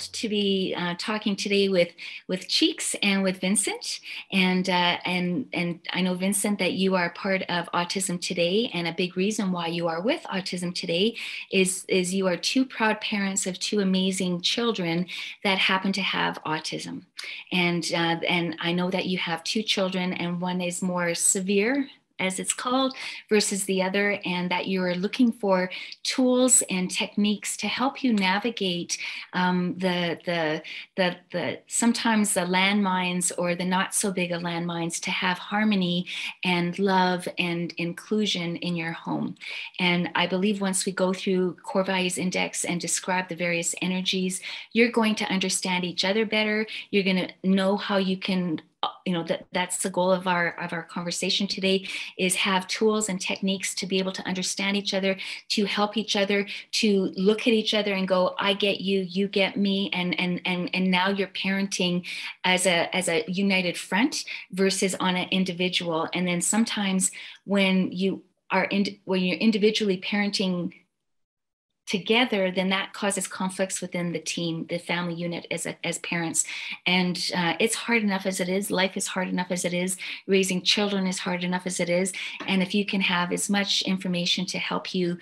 thrilled to be uh, talking today with with Cheeks and with Vincent, and uh, and and I know Vincent that you are part of Autism Today, and a big reason why you are with Autism Today is is you are two proud parents of two amazing children that happen to have autism, and uh, and I know that you have two children, and one is more severe as it's called, versus the other, and that you're looking for tools and techniques to help you navigate um, the, the, the, the sometimes the landmines or the not so big of landmines to have harmony and love and inclusion in your home. And I believe once we go through Core Values Index and describe the various energies, you're going to understand each other better. You're going to know how you can you know that that's the goal of our of our conversation today is have tools and techniques to be able to understand each other to help each other to look at each other and go i get you you get me and and and and now you're parenting as a as a united front versus on an individual. And then sometimes when you are in when you're individually parenting together, then that causes conflicts within the team, the family unit as, a, as parents. And uh, it's hard enough as it is. Life is hard enough as it is. Raising children is hard enough as it is. And if you can have as much information to help you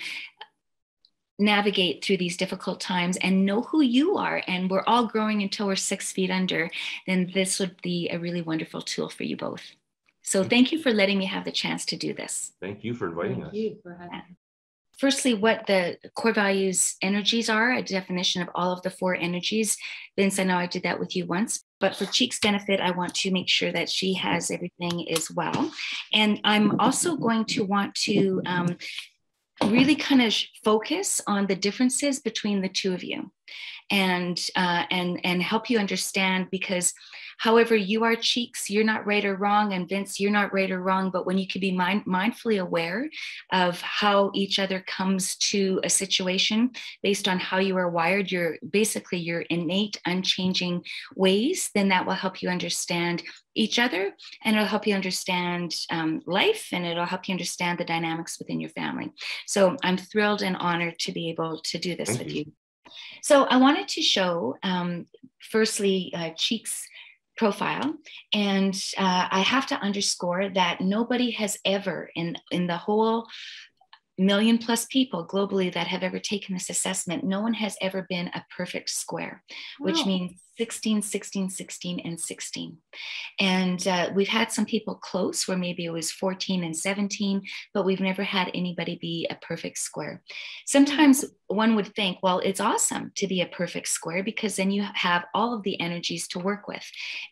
navigate through these difficult times and know who you are and we're all growing until we're six feet under then this would be a really wonderful tool for you both so thank you for letting me have the chance to do this thank you for inviting Thank us you for having firstly what the core values energies are a definition of all of the four energies. Vince i know i did that with you once but for cheeks benefit i want to make sure that she has everything as well. And i'm also going to want to um, really kind of focus on the differences between the two of you and uh, and and help you understand because however you are cheeks you're not right or wrong and vince you're not right or wrong but when you can be mind, mindfully aware of how each other comes to a situation based on how you are wired your basically your innate unchanging ways then that will help you understand each other and it'll help you understand um, life and it'll help you understand the dynamics within your family so i'm thrilled and honored to be able to do this Thank with you. you so I wanted to show, um, firstly, uh, Cheeks' profile, and uh, I have to underscore that nobody has ever in in the whole million plus people globally that have ever taken this assessment, no one has ever been a perfect square, which Wow. means 16, 16, 16, and 16. And uh, we've had some people close where maybe it was 14 and 17, but we've never had anybody be a perfect square. Sometimes one would think, well, it's awesome to be a perfect square because then you have all of the energies to work with.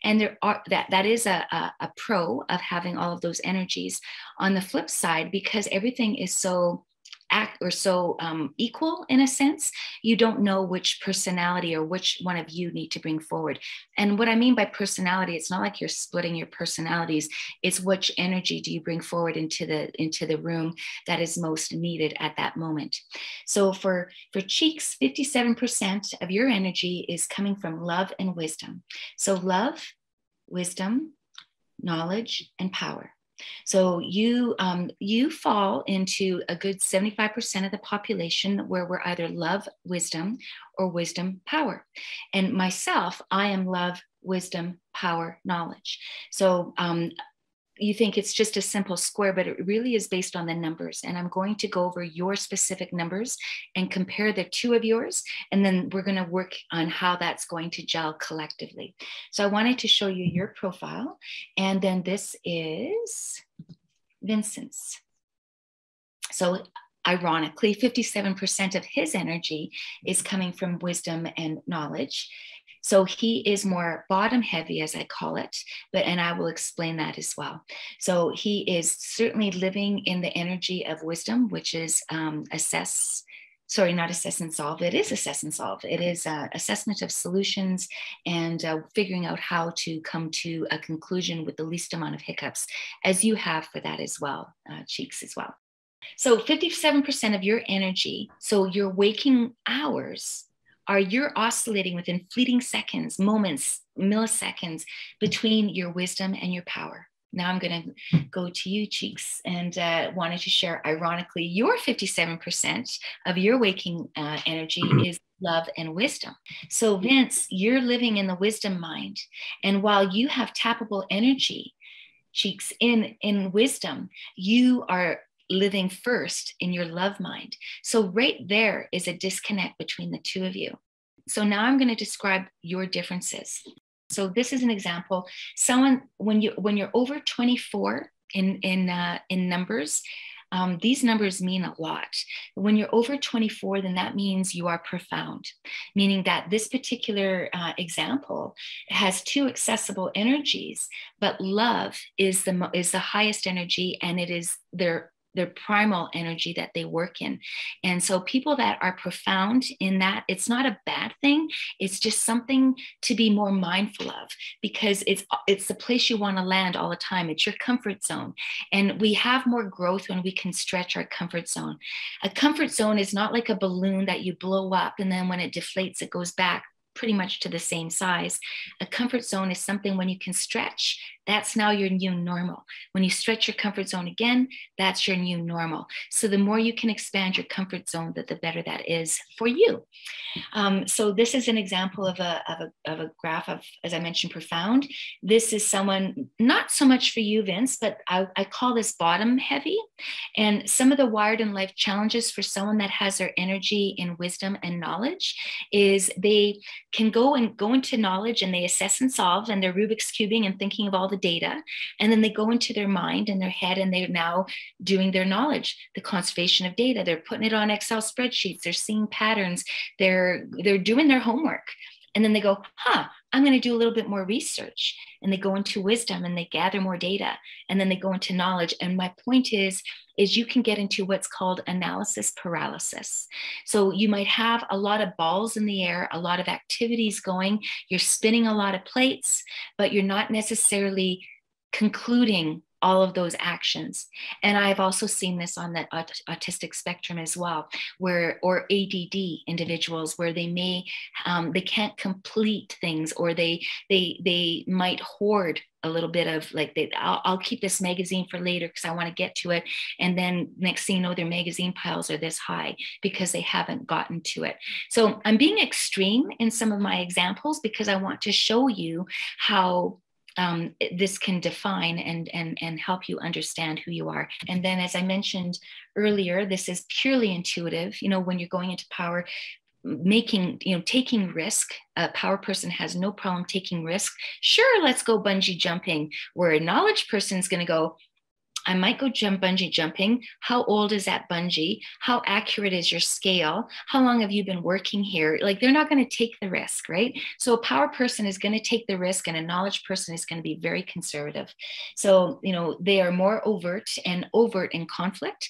And there are that that is a, a, a pro of having all of those energies. On the flip side, because everything is so act or so um, equal in a sense. You don't know which personality or which one of you need to bring forward. And what i mean by personality it's not like you're splitting your personalities. It's which energy do you bring forward into the into the room that is most needed at that moment. So for for cheeks 57% of your energy is coming from love and wisdom. So love wisdom knowledge and power so you um, you fall into a good 75% of the population where we're either love wisdom or wisdom power. And myself, I am love wisdom power knowledge. So um, you think it's just a simple square, but it really is based on the numbers. And I'm going to go over your specific numbers and compare the two of yours. And then we're going to work on how that's going to gel collectively. So I wanted to show you your profile. And then this is Vincent's. So ironically, 57% of his energy is coming from wisdom and knowledge. So he is more bottom heavy, as I call it, but and I will explain that as well. So he is certainly living in the energy of wisdom, which is um, assess. Sorry, not assess and solve. It is assess and solve. It is uh, assessment of solutions and uh, figuring out how to come to a conclusion with the least amount of hiccups, as you have for that as well, uh, Cheeks as well. So 57% of your energy, so your waking hours, are you're oscillating within fleeting seconds, moments, milliseconds between your wisdom and your power. now I'm going to go to you, Cheeks, and uh, wanted to share, ironically, your 57% of your waking uh, energy is love and wisdom. So, Vince, you're living in the wisdom mind. And while you have tappable energy, Cheeks, in, in wisdom, you are living first in your love mind. So, right there is a disconnect between the two of you. So, now I'm going to describe your differences. So this is an example. Someone when you when you're over 24 in in uh, in numbers, um, these numbers mean a lot. When you're over 24, then that means you are profound, meaning that this particular uh, example has two accessible energies, but love is the is the highest energy, and it is their their primal energy that they work in. And so people that are profound in that, it's not a bad thing. It's just something to be more mindful of because it's it's the place you want to land all the time. It's your comfort zone. And we have more growth when we can stretch our comfort zone. A comfort zone is not like a balloon that you blow up and then when it deflates, it goes back pretty much to the same size. A comfort zone is something when you can stretch that's now your new normal. When you stretch your comfort zone again, that's your new normal. So the more you can expand your comfort zone, that the better that is for you. Um, so this is an example of a, of, a, of a graph of, as I mentioned, profound. This is someone, not so much for you, Vince, but I, I call this bottom heavy. And some of the wired in life challenges for someone that has their energy in wisdom and knowledge is they can go and go into knowledge and they assess and solve and they're Rubik's cubing and thinking of all the data. And then they go into their mind and their head and they're now doing their knowledge. The conservation of data they're putting it on excel spreadsheets they're seeing patterns they're they're doing their homework. And then they go huh i'm going to do a little bit more research. And they go into wisdom and they gather more data. And then they go into knowledge. And my point is is you can get into what's called analysis paralysis. So you might have a lot of balls in the air, a lot of activities going, you're spinning a lot of plates, but you're not necessarily concluding all of those actions. And I've also seen this on the aut- autistic spectrum as well, where or ADD individuals where they may um, they can't complete things or they they they might hoard a little bit of like they I'll, I'll keep this magazine for later because I want to get to it. And then next thing you know, their magazine piles are this high because they haven't gotten to it. So I'm being extreme in some of my examples because I want to show you how um, this can define and, and, and help you understand who you are. And then, as I mentioned earlier, this is purely intuitive. You know, when you're going into power, making you know taking risk a power person has no problem taking risk sure let's go bungee jumping where a knowledge person is going to go I might go jump bungee jumping. How old is that bungee? How accurate is your scale? How long have you been working here? Like they're not going to take the risk, right? So a power person is going to take the risk and a knowledge person is going to be very conservative. So, you know, they are more overt and overt in conflict.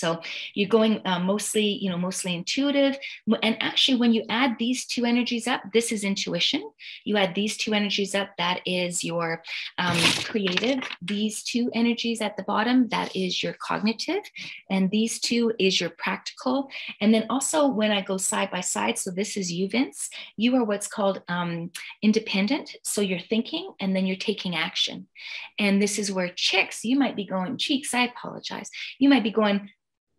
So you're going uh, mostly, you know, mostly intuitive. And actually, when you add these two energies up, this is intuition. You add these two energies up, that is your um, creative. These two energies at the bottom, that is your cognitive. And these two is your practical. And then also when I go side by side, so this is you, Vince, you are what's called um, independent. So you're thinking and then you're taking action. And this is where chicks, you might be going, cheeks, I apologize. You might be going,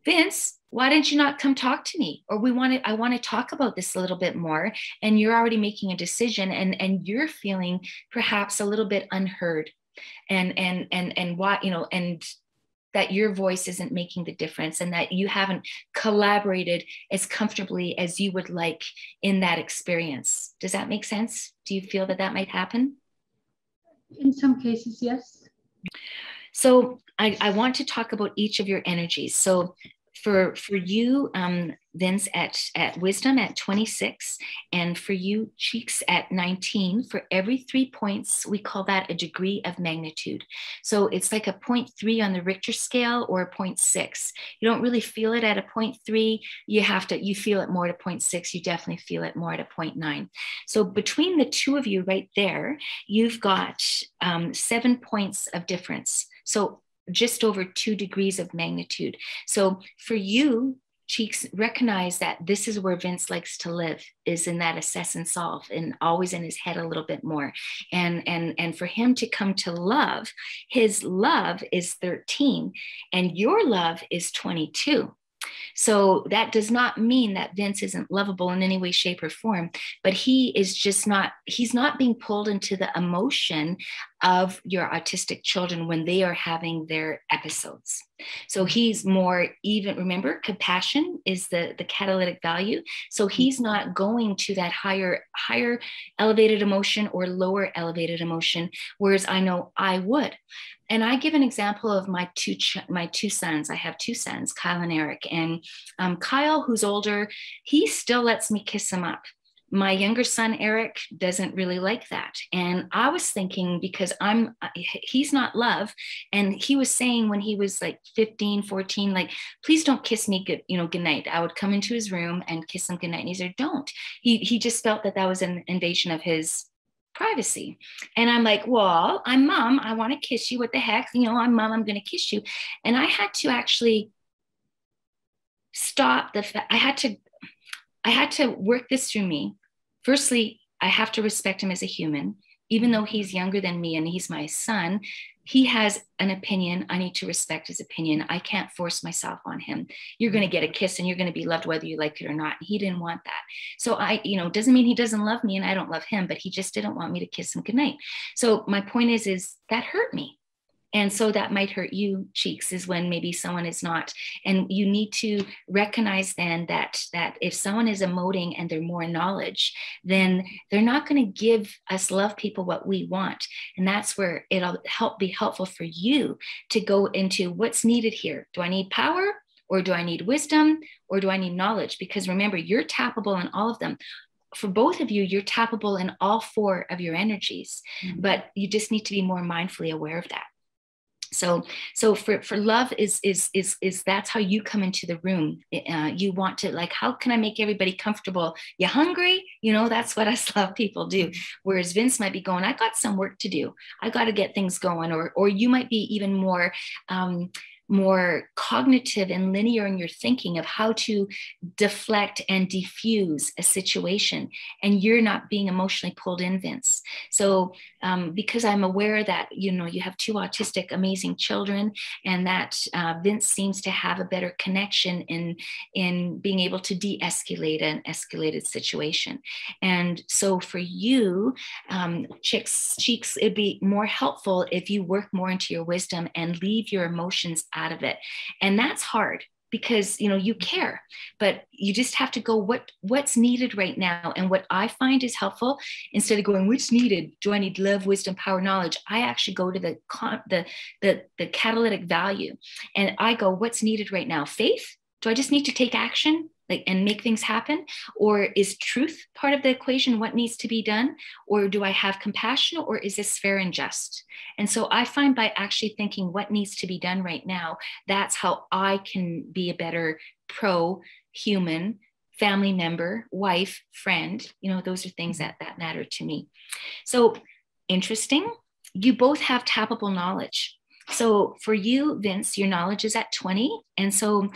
Vince, why didn't you not come talk to me? Or we want to, I want to talk about this a little bit more. And you're already making a decision and, and you're feeling perhaps a little bit unheard and, and, and, and why, you know, and that your voice isn't making the difference and that you haven't collaborated as comfortably as you would like in that experience. Does that make sense? Do you feel that that might happen? In some cases, yes. So I, I want to talk about each of your energies. So for for you um, vince at at wisdom at 26 and for you cheeks at 19 for every three points we call that a degree of magnitude. So it's like a 0.3 on the richter scale or a 0.6 you don't really feel it at a 0.3 you have to you feel it more at a 0.6 you definitely feel it more at a 0.9 so between the two of you right there you've got um, seven points of difference. So just over two degrees of magnitude. So for you, cheeks recognize that this is where vince likes to live is in that assess and solve and always in his head a little bit more and and and for him to come to love his love is 13 and your love is 22 so that does not mean that Vince isn't lovable in any way, shape, or form, but he is just not, he's not being pulled into the emotion of your autistic children when they are having their episodes. So he's more even, remember, compassion is the, the catalytic value. So he's not going to that higher, higher elevated emotion or lower elevated emotion, whereas I know I would and I give an example of my two my two sons. I have two sons, Kyle and Eric. And um, Kyle, who's older, he still lets me kiss him up. My younger son Eric doesn't really like that, and I was thinking because I'm he's not love, and he was saying when he was like 15, 14, like please don't kiss me good, you know, good night. I would come into his room and kiss him good night, and he said don't. He he just felt that that was an invasion of his privacy. And I'm like, well, I'm mom. I want to kiss you. What the heck? You know, I'm mom. I'm going to kiss you. And I had to actually stop the I had to, I had to work this through me. Firstly, I have to respect him as a human, even though he's younger than me and he's my son he has an opinion. I need to respect his opinion. I can't force myself on him. You're going to get a kiss and you're going to be loved whether you like it or not. He didn't want that. So I, you know, doesn't mean he doesn't love me and I don't love him, but he just didn't want me to kiss him goodnight. So my point is, is that hurt me and so that might hurt you cheeks is when maybe someone is not. And you need to recognize then that that if someone is emoting and they're more knowledge then they're not going to give us love people what we want. And that's where it'll help be helpful for you to go into what's needed here. Do i need power or do i need wisdom or do i need knowledge? Because remember you're tappable in all of them. For both of you, you're tappable in all four of your energies, mm-hmm. but you just need to be more mindfully aware of that so so for for love is is is is that's how you come into the room. Uh, you want to like how can i make everybody comfortable? You hungry? You know that's what us love people do. Whereas vince might be going i got some work to do. I got to get things going or or you might be even more um, more cognitive and linear in your thinking of how to deflect and diffuse a situation and you're not being emotionally pulled in vince. So um, because i'm aware that you know you have two autistic amazing children and that uh, vince seems to have a better connection in in being able to de-escalate an escalated situation. And so for you um, chicks cheeks it'd be more helpful if you work more into your wisdom and leave your emotions out of it. And that's hard because you know you care but you just have to go what what's needed right now? And what i find is helpful instead of going what's needed? Do i need love wisdom power knowledge? I actually go to the the the, the catalytic value and i go what's needed right now? Faith? Do i just need to take action like and make things happen? Or is truth part of the equation what needs to be done? Or do i have compassion or is this fair and just? And so i find by actually thinking what needs to be done right now that's how i can be a better pro human family member wife friend you know those are things mm-hmm. that that matter to me. So interesting. You both have tappable knowledge so for you, Vince, your knowledge is at 20. And so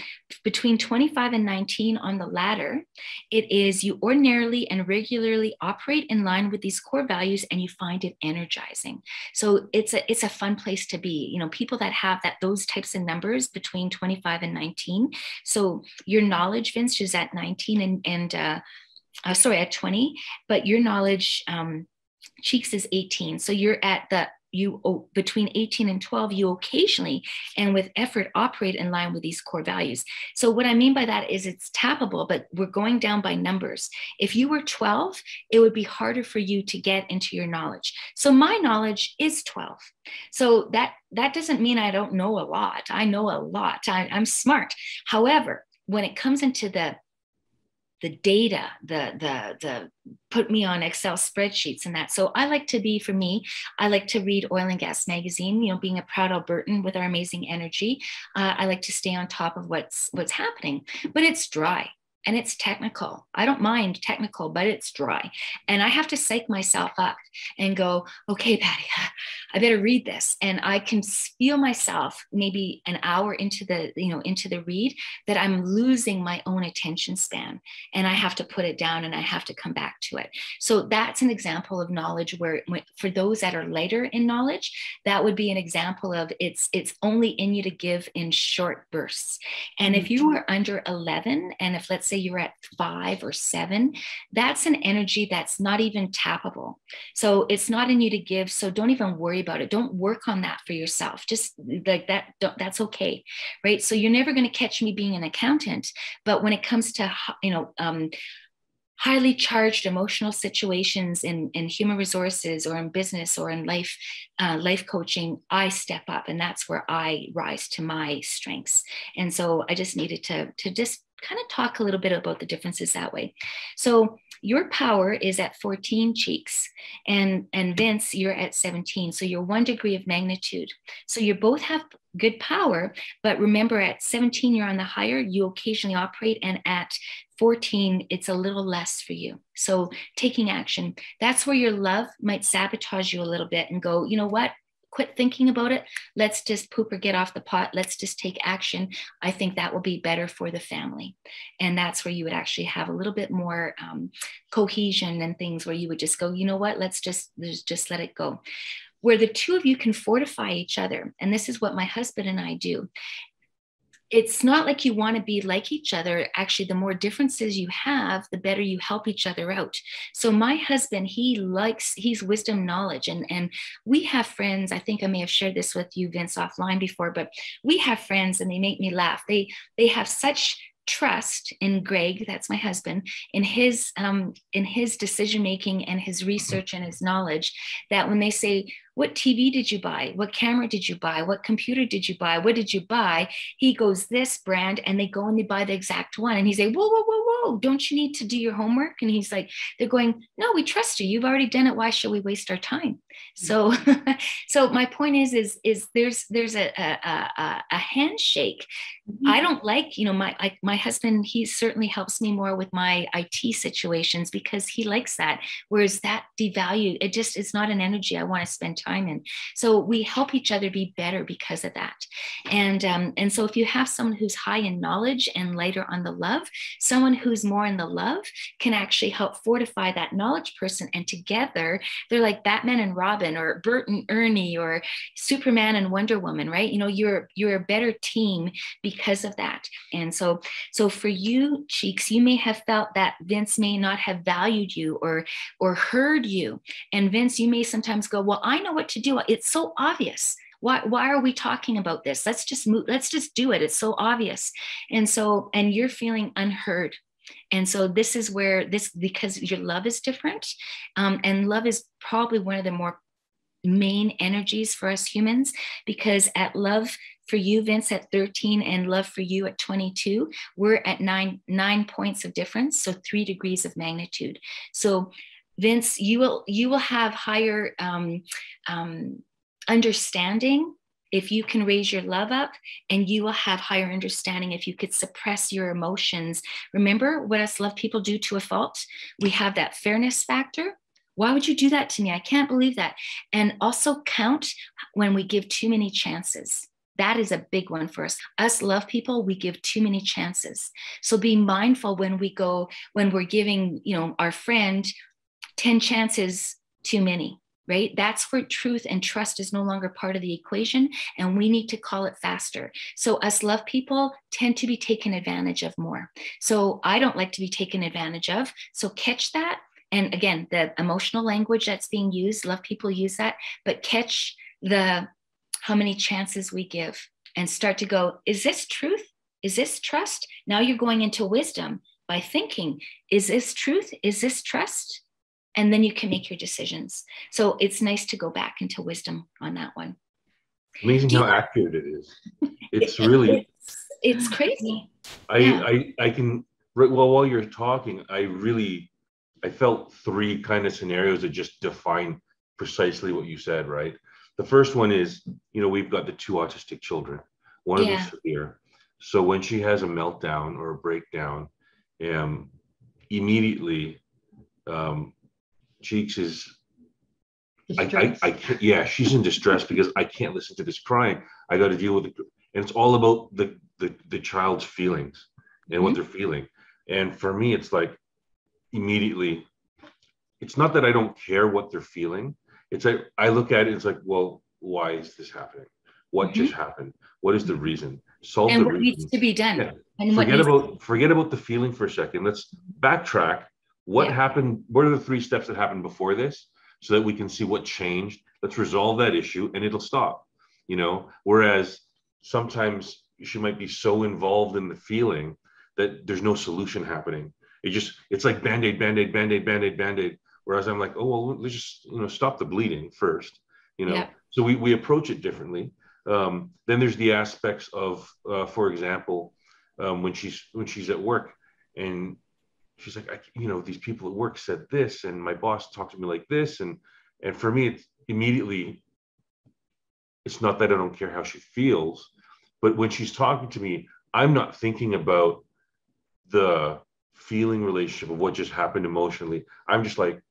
between 25 and 19 on the ladder, it is you ordinarily and regularly operate in line with these core values and you find it energizing. So it's a it's a fun place to be. You know, people that have that those types of numbers between 25 and 19. So your knowledge, Vince, is at 19 and and uh, uh sorry, at 20, but your knowledge um cheeks is 18 so you're at the you between 18 and 12 you occasionally and with effort operate in line with these core values. So what i mean by that is it's tappable but we're going down by numbers. If you were 12 it would be harder for you to get into your knowledge. So my knowledge is 12 so that that doesn't mean i don't know a lot. I know a lot. I, i'm smart. However when it comes into the the data, the the the put me on Excel spreadsheets and that. So I like to be for me, I like to read Oil and Gas Magazine. You know, being a proud Albertan with our amazing energy, uh, I like to stay on top of what's what's happening. But it's dry and it's technical. I don't mind technical, but it's dry. And I have to psych myself up and go, okay, Patty, I better read this. And I can feel myself maybe an hour into the, you know, into the read that I'm losing my own attention span and I have to put it down and I have to come back to it. So that's an example of knowledge where for those that are later in knowledge, that would be an example of it's it's only in you to give in short bursts. And if you mm-hmm. are under 11 and if let's say you're at 5 or 7, that's an energy that's not even tappable. So it's not in you to give, so don't even worry about it. Don't work on that for yourself. Just like that that's okay. Right? So you're never going to catch me being an accountant, but when it comes to you know um, highly charged emotional situations in, in human resources or in business or in life uh, life coaching i step up and that's where i rise to my strengths and so i just needed to to just kind of talk a little bit about the differences that way so your power is at 14 cheeks and and vince you're at 17 so you're one degree of magnitude. So you both have good power but remember at 17 you're on the higher you occasionally operate and at 14 it's a little less for you. So taking action. That's where your love might sabotage you a little bit and go you know what quit thinking about it. Let's just poop or get off the pot. Let's just take action. I think that will be better for the family. And that's where you would actually have a little bit more um, cohesion and things where you would just go, you know what, let's just, just let it go where the two of you can fortify each other. And this is what my husband and I do it's not like you want to be like each other. Actually, the more differences you have, the better you help each other out. So my husband, he likes, he's wisdom knowledge. And, and we have friends, I think I may have shared this with you, Vince, offline before, but we have friends and they make me laugh. They they have such trust in Greg, that's my husband, in his um, in his decision making and his research and his knowledge that when they say, what TV did you buy? What camera did you buy? What computer did you buy? What did you buy? He goes, this brand, and they go and they buy the exact one. And he's like, whoa, whoa, whoa, whoa, don't you need to do your homework? And he's like, they're going, no, we trust you. You've already done it. Why should we waste our time? So, so my point is, is, is there's, there's a, a, a, a handshake. Mm-hmm. I don't like, you know, my, I, my husband, he certainly helps me more with my IT situations because he likes that. Whereas that devalue, it just, it's not an energy I want to spend time in. So we help each other be better because of that. And, um, and so if you have someone who's high in knowledge and lighter on the love, someone who's more in the love can actually help fortify that knowledge person. And together they're like Batman and Robin or Bert and Ernie or Superman and Wonder Woman, right? You know, you're, you're a better team because of that. And so, so for you cheeks, you may have felt that Vince may not have valued you or, or heard you. And Vince, you may sometimes go, well, I know what to do. It's so obvious. Why, why are we talking about this? Let's just move, let's just do it. It's so obvious. And so, and you're feeling unheard. And so this is where this, because your love is different. Um, and love is probably one of the more main energies for us humans because at love for you vince at 13 and love for you at 22 we're at nine nine points of difference so three degrees of magnitude so Vince, you will you will have higher um, um, understanding if you can raise your love up, and you will have higher understanding if you could suppress your emotions. Remember what us love people do to a fault? We have that fairness factor. Why would you do that to me? I can't believe that. And also count when we give too many chances. That is a big one for us. Us love people, we give too many chances. So be mindful when we go, when we're giving, you know, our friend 10 chances too many right? That's where truth and trust is no longer part of the equation, and we need to call it faster. So, us love people tend to be taken advantage of more. So, I don't like to be taken advantage of. So, catch that. And again, the emotional language that's being used, love people use that, but catch the how many chances we give and start to go, is this truth? Is this trust? Now you're going into wisdom by thinking, is this truth? Is this trust? And then you can make your decisions. So it's nice to go back into wisdom on that one. Amazing how accurate it is. It's really it's, it's crazy. I, yeah. I I can well while you're talking, I really I felt three kind of scenarios that just define precisely what you said, right? The first one is, you know, we've got the two autistic children. One yeah. of them is severe. So when she has a meltdown or a breakdown, um, immediately um, Cheeks is I, I, I can't, yeah, she's in distress because I can't listen to this crying. I got to deal with it. And it's all about the, the, the child's feelings and what mm-hmm. they're feeling. And for me, it's like immediately, it's not that I don't care what they're feeling. It's like, I look at it, it's like, well, why is this happening? What mm-hmm. just happened? What is the reason? Solve and the what needs to be done. Yeah. And forget about, forget about the feeling for a second. Let's backtrack. What yeah. happened? What are the three steps that happened before this? so that we can see what changed. Let's resolve that issue and it'll stop. You know, whereas sometimes she might be so involved in the feeling that there's no solution happening. It just it's like band-aid, band-aid, band-aid, band-aid, band-aid. Whereas I'm like, oh well, let's just you know stop the bleeding first. You know, yeah. so we we approach it differently. Um, then there's the aspects of, uh, for example, um, when she's when she's at work and she's like, I, you know, these people at work said this, and my boss talked to me like this, and and for me, it's immediately, it's not that I don't care how she feels, but when she's talking to me, I'm not thinking about the feeling relationship of what just happened emotionally. I'm just like,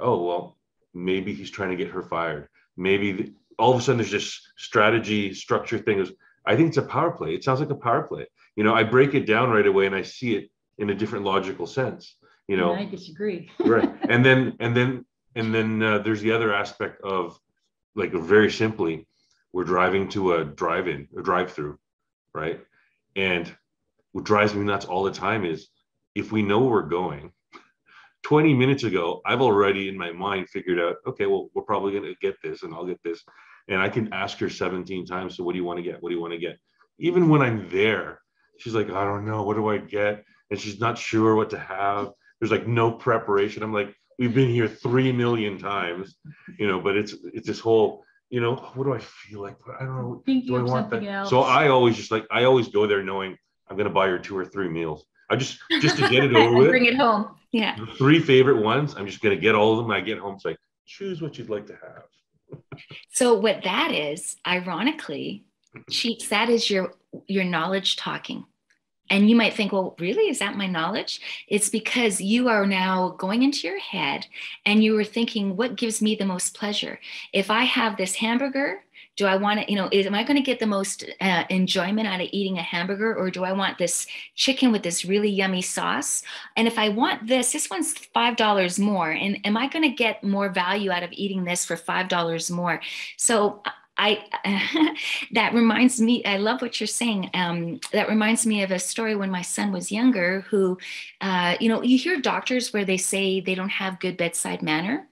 oh well, maybe he's trying to get her fired. Maybe the, all of a sudden there's this strategy structure thing. I think it's a power play. It sounds like a power play. You know, I break it down right away and I see it in a different logical sense you know? I disagree. Right. And then and then and then uh, there's the other aspect of like very simply we're driving to a drive-in a drive-through right? And what drives me nuts all the time is if we know we're going 20 minutes ago i've already in my mind figured out okay well we're probably going to get this and i'll get this. And i can ask her 17 times so what do you want to get? What do you want to get? Even when i'm there she's like i don't know. What do i get and she's not sure what to have. There's like no preparation. I'm like, we've been here three million times, you know, but it's it's this whole, you know, oh, what do I feel like? I don't know. Think do I want that? Else. So I always just like I always go there knowing I'm gonna buy her two or three meals. I just just to get it over with. Bring it home. Yeah. Three favorite ones. I'm just gonna get all of them. I get home. It's like choose what you'd like to have. so what that is, ironically, Cheeks, that is your your knowledge talking and you might think, well, really, is that my knowledge? It's because you are now going into your head and you are thinking, what gives me the most pleasure? If I have this hamburger, do I want to, you know, is, am I going to get the most uh, enjoyment out of eating a hamburger or do I want this chicken with this really yummy sauce? And if I want this, this one's $5 more. And am I going to get more value out of eating this for $5 more? So I that reminds me. I love what you're saying. Um, that reminds me of a story when my son was younger. Who, uh, you know, you hear doctors where they say they don't have good bedside manner.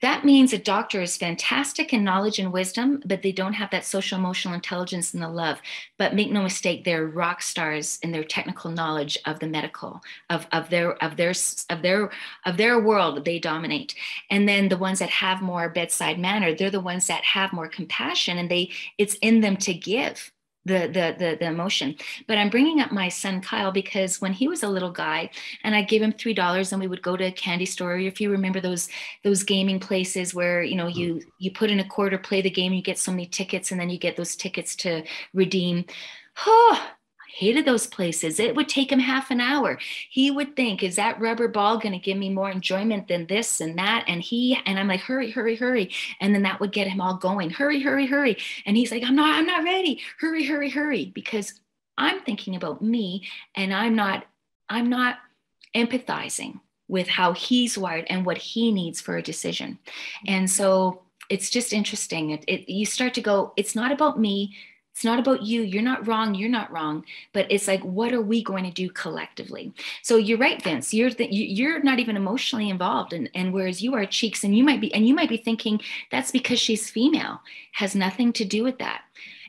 That means a doctor is fantastic in knowledge and wisdom, but they don't have that social emotional intelligence and the love. But make no mistake, they're rock stars in their technical knowledge of the medical, of, of their of their of their of their world. They dominate. And then the ones that have more bedside manner, they're the ones that have more compassion, and they it's in them to give the, the the the emotion but i'm bringing up my son kyle because when he was a little guy and i gave him three dollars and we would go to a candy store if you remember those those gaming places where you know you mm. you put in a quarter play the game you get so many tickets and then you get those tickets to redeem oh hated those places. It would take him half an hour. He would think, is that rubber ball going to give me more enjoyment than this and that? And he, and I'm like, hurry, hurry, hurry. And then that would get him all going, hurry, hurry, hurry. And he's like, I'm not, I'm not ready. Hurry, hurry, hurry. Because I'm thinking about me and I'm not, I'm not empathizing with how he's wired and what he needs for a decision. And mm-hmm. so it's just interesting. It, it, you start to go, it's not about me it's not about you. You're not wrong. You're not wrong. But it's like, what are we going to do collectively? So you're right, Vince. You're the, you're not even emotionally involved, and and whereas you are cheeks, and you might be, and you might be thinking that's because she's female. Has nothing to do with that.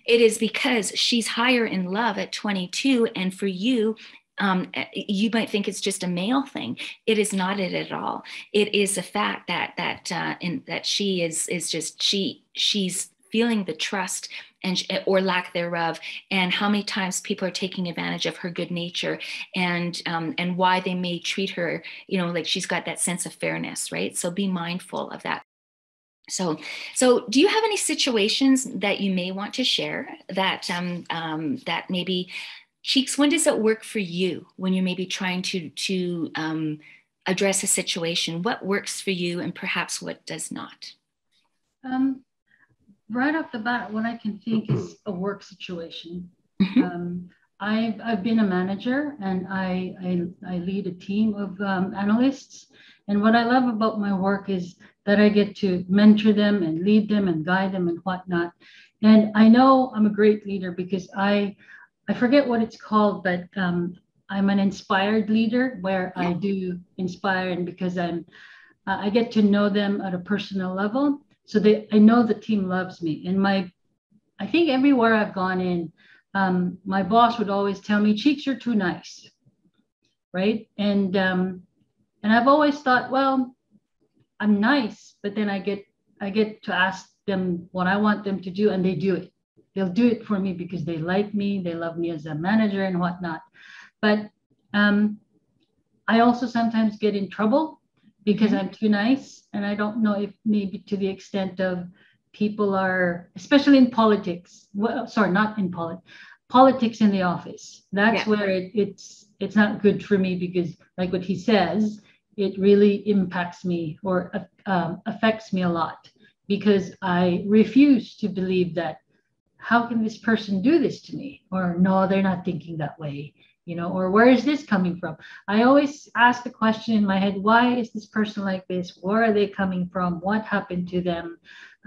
It is because she's higher in love at 22, and for you, um, eh, you might think it's just a male thing. It is not it at all. It is a fact that that uh, in, that she is is just she she's feeling the trust and or lack thereof and how many times people are taking advantage of her good nature and um, and why they may treat her you know like she's got that sense of fairness right so be mindful of that so so do you have any situations that you may want to share that um, um, that maybe Cheeks, when does it work for you when you're maybe trying to to um, address a situation? What works for you, and perhaps what does not? Um, right off the bat, what I can think is a work situation. Mm-hmm. Um, I've, I've been a manager and I, I, I lead a team of um, analysts. And what I love about my work is that I get to mentor them and lead them and guide them and whatnot. And I know I'm a great leader because I, I forget what it's called, but um, I'm an inspired leader where I do inspire and because I'm, uh, I get to know them at a personal level. So they, I know the team loves me. And my, I think everywhere I've gone in, um, my boss would always tell me, "Cheeks, you're too nice," right? And um, and I've always thought, well, I'm nice, but then I get I get to ask them what I want them to do, and they do it. They'll do it for me because they like me, they love me as a manager and whatnot. But um, I also sometimes get in trouble because mm-hmm. I'm too nice, and I don't know if maybe to the extent of people are, especially in politics. Well, sorry, not in politics. Politics in the office. That's yeah. where it, it's it's not good for me because, like what he says, it really impacts me or um, affects me a lot because I refuse to believe that. How can this person do this to me? Or no, they're not thinking that way you know, or where is this coming from? I always ask the question in my head, why is this person like this? Where are they coming from? What happened to them?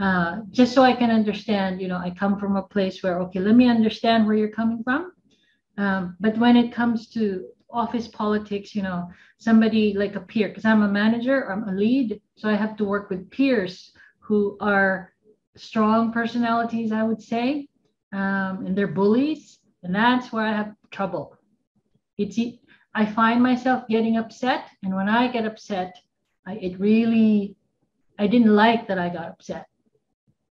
Uh, just so I can understand, you know, I come from a place where, okay, let me understand where you're coming from. Um, but when it comes to office politics, you know, somebody like a peer, because I'm a manager, I'm a lead, so I have to work with peers who are strong personalities, I would say, um, and they're bullies, and that's where I have trouble. It's I find myself getting upset, and when I get upset, I, it really I didn't like that I got upset.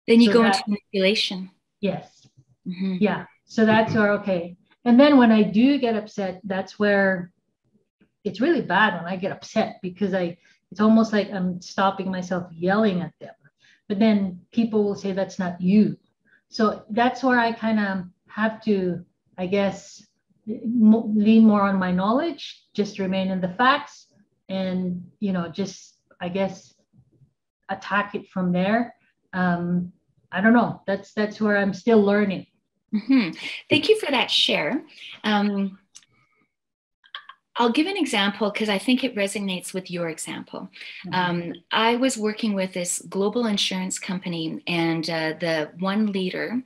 Then you so go that, into manipulation. Yes. Mm-hmm. Yeah. So that's where, okay. And then when I do get upset, that's where it's really bad when I get upset because I, it's almost like I'm stopping myself yelling at them. But then people will say that's not you. So that's where I kind of have to, I guess, lean more on my knowledge, just remain in the facts and, you know, just, I guess, attack it from there um, I don't know. That's that's where I'm still learning. Mm-hmm. Thank you for that share. Um, I'll give an example because I think it resonates with your example. Mm-hmm. Um, I was working with this global insurance company, and uh, the one leader,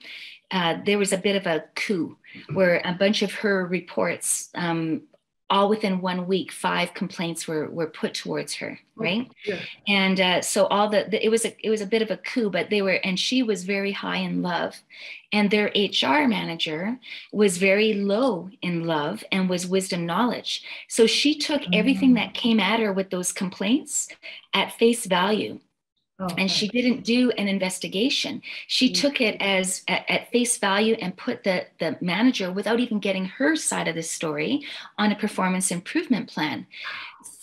uh, there was a bit of a coup where a bunch of her reports um, all within one week five complaints were were put towards her oh, right yeah. and uh, so all the, the, it was a it was a bit of a coup but they were and she was very high in love and their hr manager was very low in love and was wisdom knowledge so she took mm-hmm. everything that came at her with those complaints at face value Oh, and she didn't do an investigation. She mm-hmm. took it as at, at, face value and put the, the manager, without even getting her side of the story, on a performance improvement plan.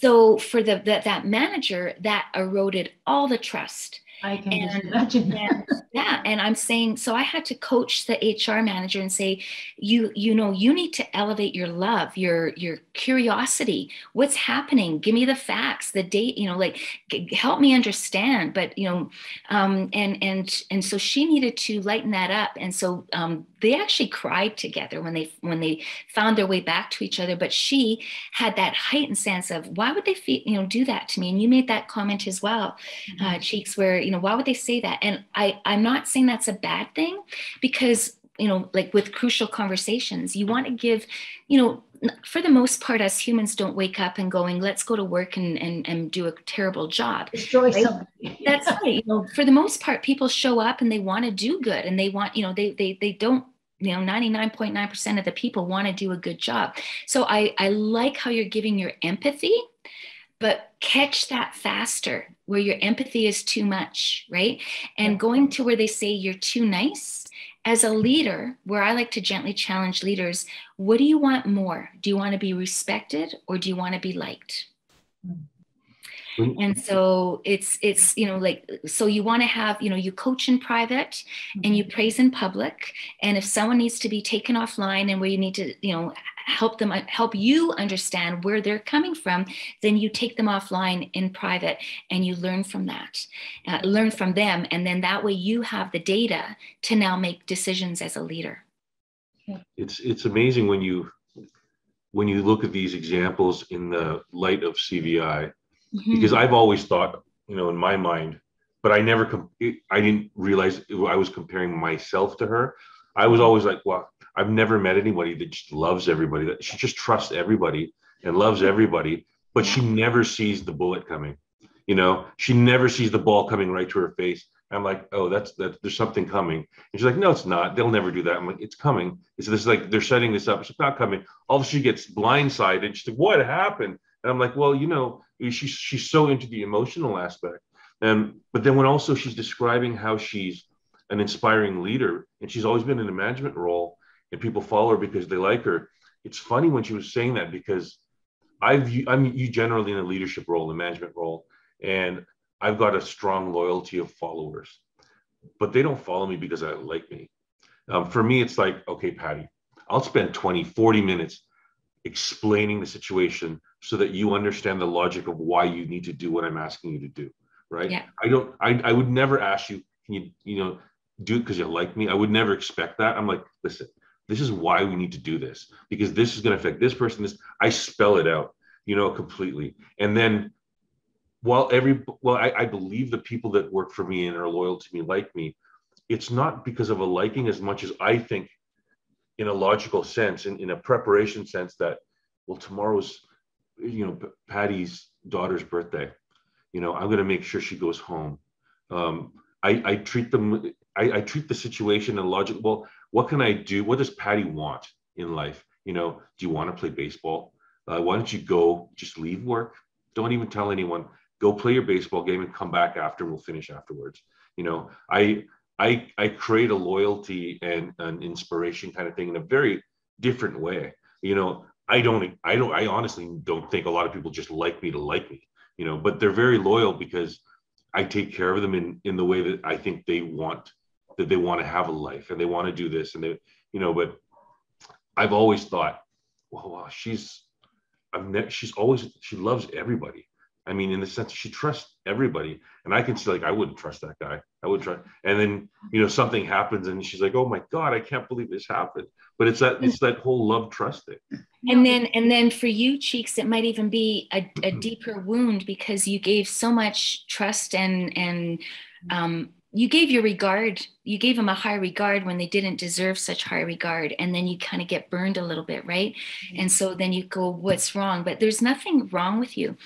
So for the, the that manager, that eroded all the trust. I can and, imagine. And, yeah, and I'm saying so. I had to coach the HR manager and say, you you know you need to elevate your love, your your curiosity. What's happening? Give me the facts, the date. You know, like g- help me understand. But you know, um, and and and so she needed to lighten that up. And so um, they actually cried together when they when they found their way back to each other but she had that heightened sense of why would they feel you know do that to me and you made that comment as well mm-hmm. uh, cheeks where you know why would they say that? And i i'm not saying that's a bad thing because you know like with crucial conversations you want to give you know for the most part us humans don't wake up and going let's go to work and and, and do a terrible job destroy right? something. That's right you know for the most part people show up and they want to do good and they want you know they they, they don't you know 99.9% of the people want to do a good job. So i i like how you're giving your empathy but catch that faster where your empathy is too much right? And going to where they say you're too nice. As a leader where i like to gently challenge leaders what do you want more? Do you want to be respected or do you want to be liked? Mm-hmm. And so it's it's you know like so you want to have you know you coach in private mm-hmm. and you mm-hmm. praise in public and if someone needs to be taken offline and where you need to you know help them help you understand where they're coming from then you take them offline in private and you learn from that uh, learn from them and then that way you have the data to now make decisions as a leader it's it's amazing when you when you look at these examples in the light of CVI, mm-hmm. because I've always thought, you know, in my mind, but I never, com- I didn't realize I was comparing myself to her. I was always like, well, I've never met anybody that just loves everybody. That she just trusts everybody and loves everybody, but she never sees the bullet coming. You know, she never sees the ball coming right to her face. I'm like, oh, that's that. There's something coming. And she's like, no, it's not. They'll never do that. I'm like, it's coming. It's this is like they're setting this up. It's not coming. All of a sudden, she gets blindsided. She's like, what happened? And I'm like, well, you know, she's she's so into the emotional aspect. And but then when also she's describing how she's an inspiring leader, and she's always been in a management role, and people follow her because they like her. It's funny when she was saying that because I've I'm you generally in a leadership role, a management role, and I've got a strong loyalty of followers, but they don't follow me because they like me. Um, for me, it's like, okay, Patty, I'll spend 20, 40 minutes explaining the situation so that you understand the logic of why you need to do what I'm asking you to do. Right. Yeah. I don't, I, I would never ask you, can you, you know, do it because you like me. I would never expect that. I'm like, listen, this is why we need to do this because this is going to affect this person. This I spell it out, you know, completely. And then while every well I, I, believe the people that work for me and are loyal to me like me it's not because of a liking as much as i think in a logical sense in, in a preparation sense that well tomorrow's you know patty's daughter's birthday you know i'm going to make sure she goes home. Um, I, I treat them I, I treat the situation in logic well what can i do? What does patty want in life? You know do you want to play baseball? Uh, why don't you go just leave work? Don't even tell anyone. Go play your baseball game and come back after we'll finish afterwards. You know i i i create a loyalty and an inspiration kind of thing in a very different way. You know i don't i don't i honestly don't think a lot of people just like me to like me you know but they're very loyal because i take care of them in in the way that i think they want that they want to have a life and they want to do this and they you know but i've always thought well wow, she's I've ne- she's always she loves everybody I mean, in the sense she trusts everybody, and I can see like I wouldn't trust that guy. I would try, and then you know something happens, and she's like, "Oh my god, I can't believe this happened." But it's that it's that whole love trust thing. And then and then for you, cheeks, it might even be a, a deeper wound because you gave so much trust and and um, you gave your regard you gave them a high regard when they didn't deserve such high regard. And then you kind of get burned a little bit right? Mm-hmm. and so then you go what's wrong? But there's nothing wrong with you.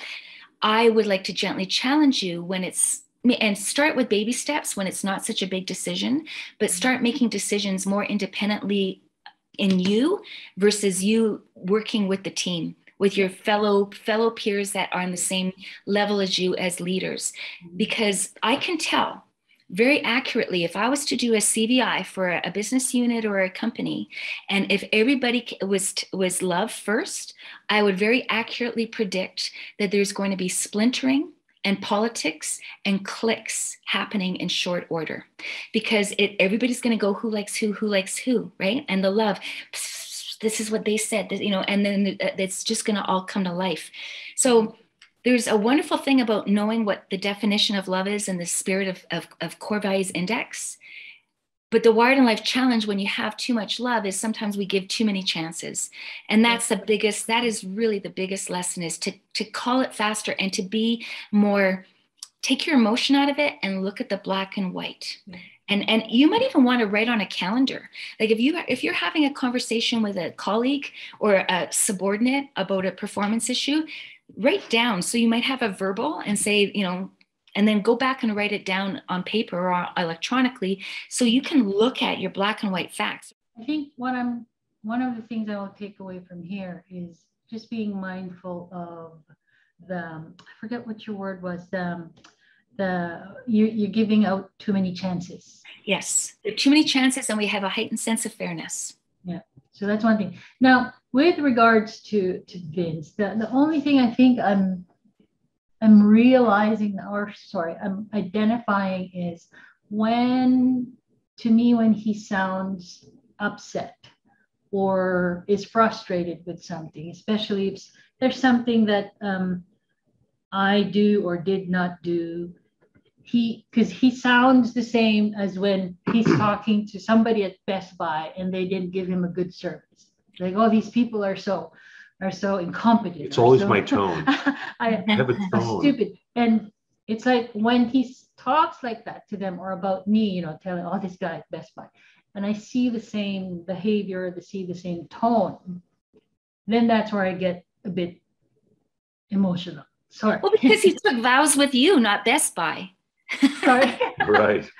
I would like to gently challenge you when it's and start with baby steps when it's not such a big decision, but start making decisions more independently in you versus you working with the team with your fellow fellow peers that are on the same level as you as leaders. Because i can tell very accurately if I was to do a CVI for a business unit or a company, and if everybody was was love first, I would very accurately predict that there's going to be splintering and politics and cliques happening in short order. Because it everybody's going to go who likes who? Who likes who? Right? And the love. This is what they said you know and then uh, it's just going to all come to life. So there's a wonderful thing about knowing what the definition of love is in the spirit of, of, of core values index. But the wired in life challenge when you have too much love is sometimes we give too many chances. And that's the biggest, that is really the biggest lesson is to, to call it faster and to be more, take your emotion out of it and look at the black and white. Mm-hmm. And, and you might even want to write on a calendar like if you if you're having a conversation with a colleague or a subordinate about a performance issue write down. So you might have a verbal and say, you know, and then go back and write it down on paper or electronically so you can look at your black and white facts. I think what I'm one of the things I will take away from here is just being mindful of the I forget what your word was um, the you, you're giving out too many chances. Yes, there are too many chances, and we have a heightened sense of fairness. Yeah, so that's one thing. Now, with regards to to Vince, the, the only thing I think I'm I'm realizing, or sorry, I'm identifying is when, to me, when he sounds upset or is frustrated with something, especially if there's something that um, I do or did not do. He, because he sounds the same as when he's talking to somebody at Best Buy and they didn't give him a good service. Like, oh, these people are so are so incompetent. It's always so, my tone. I, I have a tone. Stupid. And it's like when he talks like that to them or about me, you know, telling, oh, this guy at Best Buy, and I see the same behavior, the see the same tone, then that's where I get a bit emotional. Sorry. Well, because he took vows with you, not Best Buy. Sorry. right.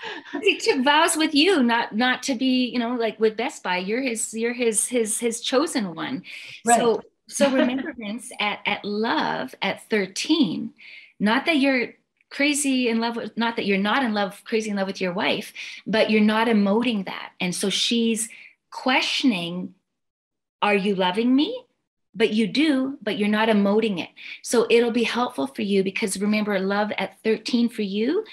He took vows with you, not not to be, you know, like with Best Buy. You're his, you're his, his, his chosen one. Right. So, so remembrance at at love at 13, not that you're crazy in love with, not that you're not in love, crazy in love with your wife, but you're not emoting that, and so she's questioning, are you loving me? but you do, but you're not emoting it. So it'll be helpful for you because remember, love at 13 for you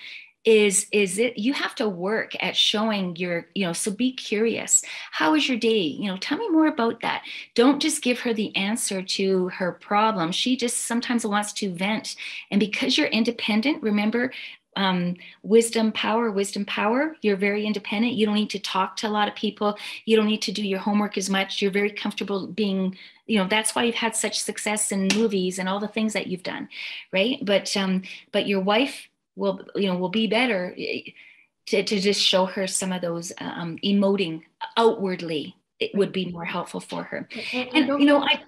is is it you have to work at showing your you know so be curious. How was your day? You know tell me more about that. Don't just give her the answer to her problem. She just sometimes wants to vent. And because you're independent remember um, wisdom power wisdom power you're very independent. You don't need to talk to a lot of people. You don't need to do your homework as much. You're very comfortable being you know that's why you've had such success in movies and all the things that you've done right? But um but your wife will you know will be better eh, to, to just show her some of those um, emoting outwardly it would be more helpful for her. And, and you know i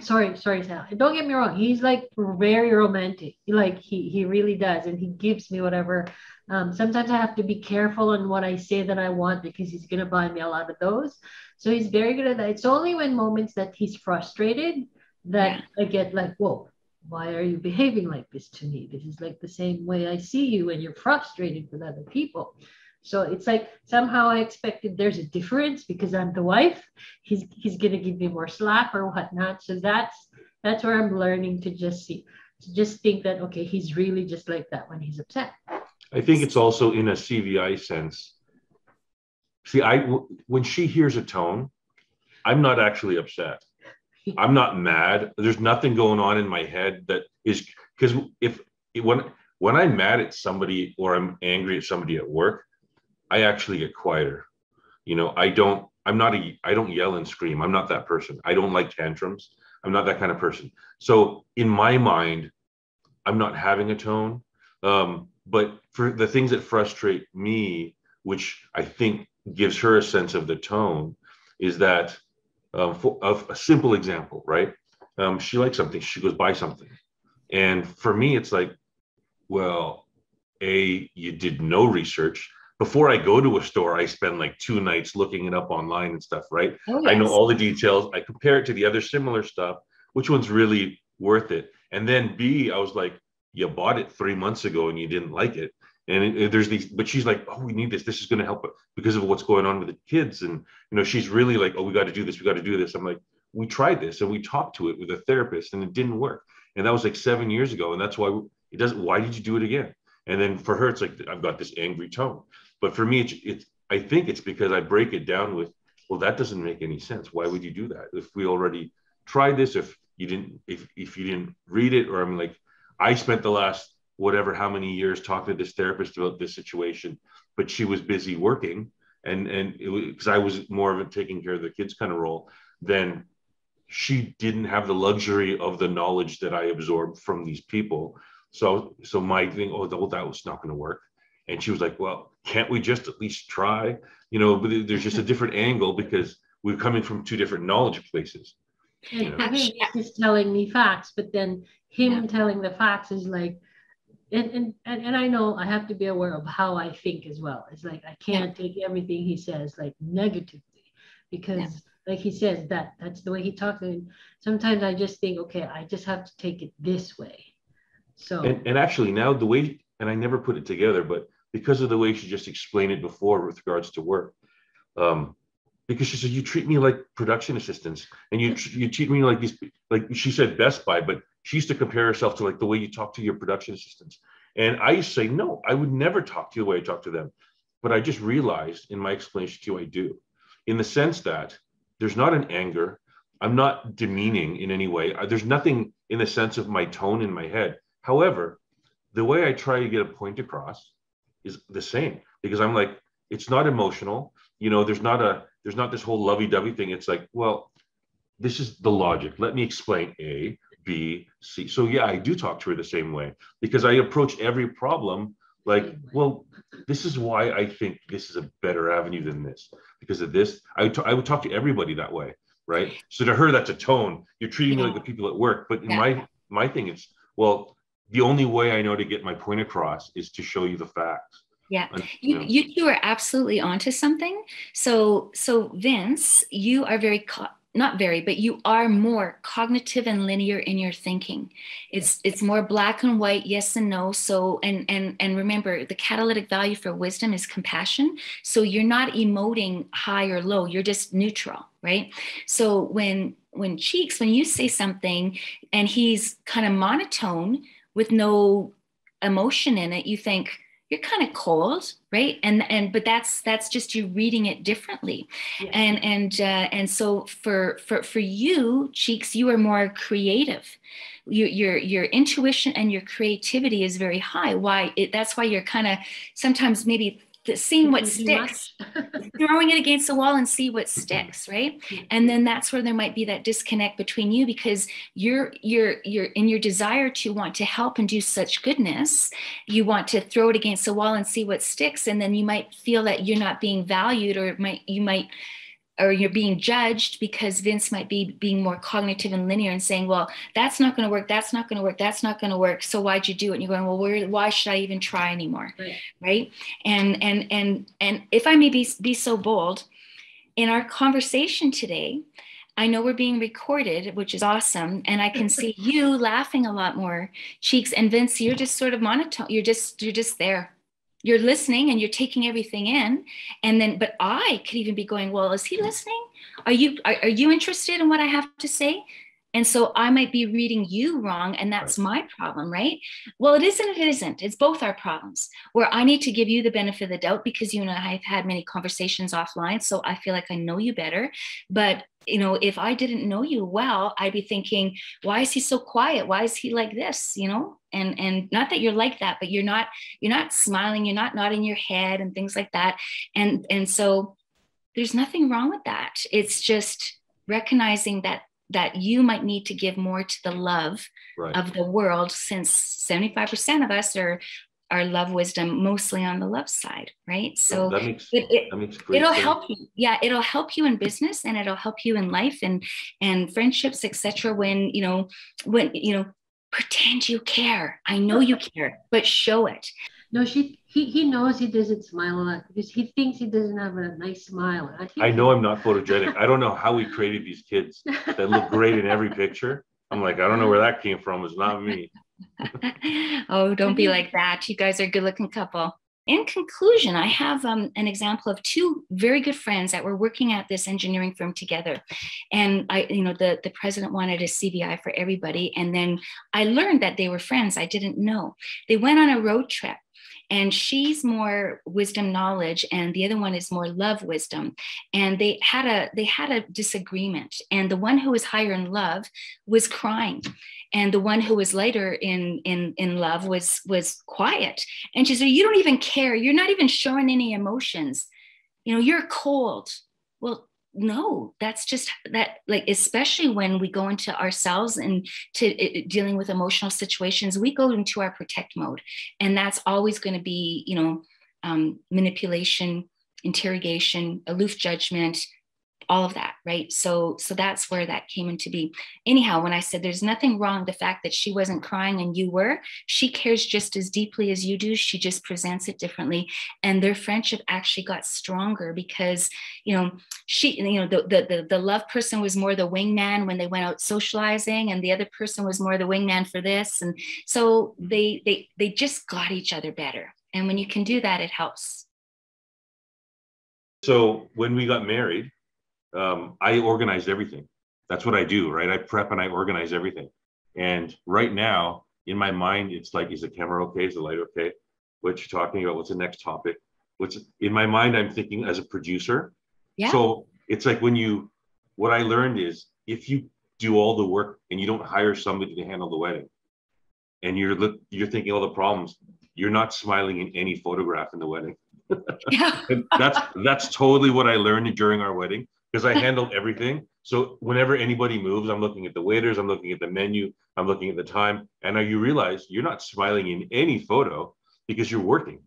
sorry sorry sal. Don't get me wrong he's like very romantic. Like he he really does and he gives me whatever. Um, sometimes i have to be careful on what i say that i want because he's going to buy me a lot of those. So he's very good at that. It's only when moments that he's frustrated that yeah. i get like whoa why are you behaving like this to me? This is like the same way I see you when you're frustrated with other people. So it's like somehow I expected there's a difference because I'm the wife. He's he's gonna give me more slack or whatnot. So that's that's where I'm learning to just see, to just think that okay, he's really just like that when he's upset. I think it's also in a CVI sense. See, I when she hears a tone, I'm not actually upset. I'm not mad. There's nothing going on in my head that is because if when when I'm mad at somebody or I'm angry at somebody at work, I actually get quieter. You know, I don't. I'm not a. I don't yell and scream. I'm not that person. I don't like tantrums. I'm not that kind of person. So in my mind, I'm not having a tone. Um, but for the things that frustrate me, which I think gives her a sense of the tone, is that um, for of a simple example, right? Um, she likes something, she goes buy something, and for me, it's like, well, a you did no research before I go to a store. I spend like two nights looking it up online and stuff, right? Oh, yes. I know all the details. I compare it to the other similar stuff. Which one's really worth it? And then B, I was like, you bought it three months ago and you didn't like it and there's these but she's like oh we need this. This is going to help because of what's going on with the kids. And you know she's really like oh we got to do this. We got to do this. I'm like we tried this and we talked to it with a therapist and it didn't work. And that was like seven years ago and that's why it doesn't why did you do it again? And then for her it's like i've got this angry tone. But for me it's, it's i think it's because i break it down with well that doesn't make any sense. Why would you do that? If we already tried this if you didn't if if you didn't read it or i'm like i spent the last whatever how many years talking to this therapist about this situation but she was busy working and and because i was more of a taking care of the kids kind of role then she didn't have the luxury of the knowledge that i absorbed from these people so so my thing oh that was not going to work and she was like well can't we just at least try you know but there's just a different angle because we're coming from two different knowledge places you know? telling me facts but then him yeah. telling the facts is like and, and and and I know I have to be aware of how I think as well. It's like I can't yeah. take everything he says like negatively because yeah. like he says that that's the way he talks. And sometimes I just think, okay, I just have to take it this way. So and, and actually now the way and I never put it together, but because of the way she just explained it before with regards to work, um, because she said you treat me like production assistants and you you treat me like these like she said Best Buy, but she used to compare herself to like the way you talk to your production assistants. And I used to say, no, I would never talk to you the way I talk to them. But I just realized in my explanation to you, I do, in the sense that there's not an anger. I'm not demeaning in any way. There's nothing in the sense of my tone in my head. However, the way I try to get a point across is the same because I'm like, it's not emotional. You know, there's not a there's not this whole lovey-dovey thing. It's like, well, this is the logic. Let me explain A, B, C. So yeah, I do talk to her the same way because I approach every problem like, well, this is why I think this is a better avenue than this because of this. I would, t- I would talk to everybody that way, right? So to her, that's a tone. You're treating me like the people at work. But yeah. my my thing is, well, the only way I know to get my point across is to show you the facts. Yeah, you, you, know. you two are absolutely onto something. So, so Vince, you are very co- not very, but you are more cognitive and linear in your thinking. It's it's more black and white, yes and no. So and and and remember, the catalytic value for wisdom is compassion. So you're not emoting high or low. You're just neutral, right? So when when cheeks, when you say something and he's kind of monotone with no emotion in it, you think you're kind of cold right? And and but that's that's just you reading it differently. Yeah. and and uh, and so for for for you cheeks you are more creative. Your your your intuition and your creativity is very high. Why it, that's why you're kind of sometimes maybe seeing what sticks, throwing it against the wall and see what sticks, right? And then that's where there might be that disconnect between you because you're you're you're in your desire to want to help and do such goodness, you want to throw it against the wall and see what sticks, and then you might feel that you're not being valued, or might you might or you're being judged because Vince might be being more cognitive and linear and saying, well, that's not going to work. That's not going to work. That's not going to work. So why'd you do it? And you're going, well, where, why should I even try anymore? Right. right. And, and, and, and if I may be, be so bold in our conversation today, I know we're being recorded, which is awesome. And I can see you laughing a lot more cheeks and Vince, you're just sort of monotone. You're just, you're just there you're listening and you're taking everything in and then but i could even be going well is he mm. listening are you are, are you interested in what i have to say and so I might be reading you wrong, and that's my problem, right? Well, it isn't, it isn't. It's both our problems where I need to give you the benefit of the doubt because you and I have had many conversations offline. So I feel like I know you better. But you know, if I didn't know you well, I'd be thinking, why is he so quiet? Why is he like this? You know, and and not that you're like that, but you're not, you're not smiling, you're not nodding your head and things like that. And and so there's nothing wrong with that. It's just recognizing that that you might need to give more to the love right. of the world since 75% of us are our love wisdom mostly on the love side right? So that makes, it, it, that makes it'll sense. help you yeah it'll help you in business and it'll help you in life and and friendships etc when you know when you know pretend you care. I know you care but show it. No she he, he knows he doesn't smile a lot because he thinks he doesn't have a nice smile. I, I know i'm not photogenic. I don't know how we created these kids that look great in every picture. I'm like i don't know where that came from. It's not me oh, don't be like that. You guys are a good looking couple. In conclusion, I have um, an example of two very good friends that were working at this engineering firm together. And I, you know, the, the president wanted a CVI for everybody. And then I learned that they were friends. I didn't know. They went on a road trip and she's more wisdom knowledge and the other one is more love wisdom and they had a they had a disagreement and the one who was higher in love was crying and the one who was later in in in love was was quiet. And she said you don't even care. You're not even showing any emotions. You know you're cold. Well no that's just that like especially when we go into ourselves and to it, dealing with emotional situations we go into our protect mode. And that's always going to be you know um, manipulation interrogation aloof judgment all of that right? So so that's where that came into be anyhow when i said there's nothing wrong the fact that she wasn't crying and you were she cares just as deeply as you do. She just presents it differently. And their friendship actually got stronger because you know she you know the the the, the love person was more the wingman when they went out socializing and the other person was more the wingman for this. And so they they they just got each other better. And when you can do that it helps. So when we got married um, I organized everything. That's what I do, right? I prep and I organize everything. And right now, in my mind, it's like, is the camera okay? Is the light okay? What you're talking about? What's the next topic? What's in my mind? I'm thinking as a producer. Yeah. So it's like when you, what I learned is if you do all the work and you don't hire somebody to handle the wedding, and you're look, you're thinking all the problems, you're not smiling in any photograph in the wedding. Yeah. That's that's totally what I learned during our wedding because I handled everything. So whenever anybody moves, I'm looking at the waiters, I'm looking at the menu, I'm looking at the time, and now you realize you're not smiling in any photo because you're working,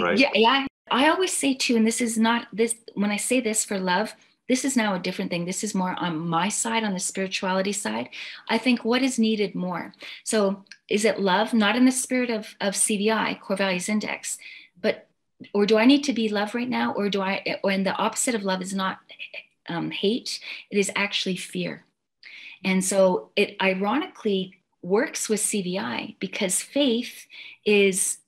right? Yeah, yeah. I always say too, and this is not this when I say this for love, this is now a different thing. This is more on my side, on the spirituality side. I think what is needed more. So is it love, not in the spirit of, of CVI, core values index, but or do I need to be love right now? Or do I, when the opposite of love is not um, hate, it is actually fear. And so it ironically works with CVI because faith is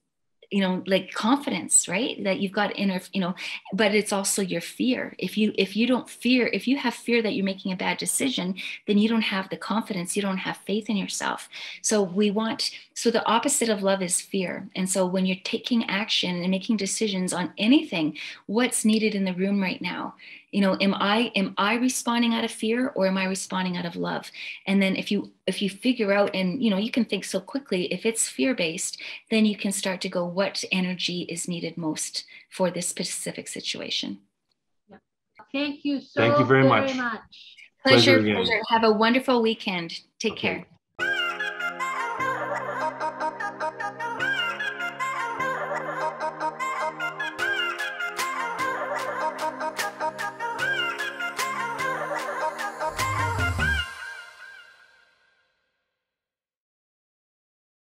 you know like confidence right? That you've got inner you know but it's also your fear. If you if you don't fear if you have fear that you're making a bad decision then you don't have the confidence you don't have faith in yourself. So we want so the opposite of love is fear. And so when you're taking action and making decisions on anything what's needed in the room right now you know am i am i responding out of fear or am i responding out of love? And then if you if you figure out and you know you can think so quickly if it's fear based then you can start to go what energy is needed most for this specific situation? Yeah. thank you so thank you very, very much, much. pleasure pleasure, pleasure. Have a wonderful weekend. Take Okay. care